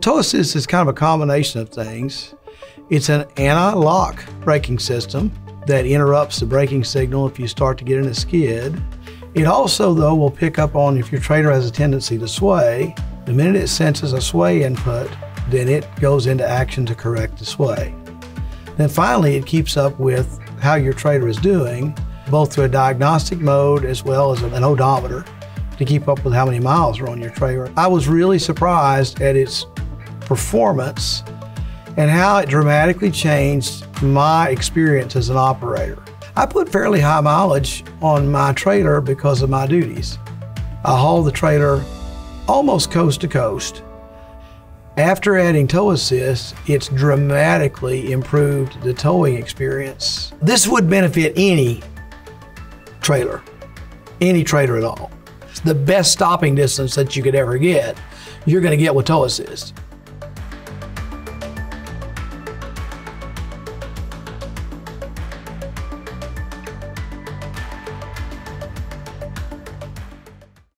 Tow is kind of a combination of things. It's an anti-lock braking system that interrupts the braking signal if you start to get in a skid. It also, though, will pick up on if your trailer has a tendency to sway. The minute it senses a sway input, then it goes into action to correct the sway. Then finally, it keeps up with how your trailer is doing, both through a diagnostic mode as well as an odometer to keep up with how many miles are on your trailer. I was really surprised at its performance and how it dramatically changed my experience as an operator. I put fairly high mileage on my trailer because of my duties. I haul the trailer almost coast to coast. After adding tow assist, it's dramatically improved the towing experience. This would benefit any trailer, any trailer at all. It's the best stopping distance that you could ever get, you're going to get with tow assist.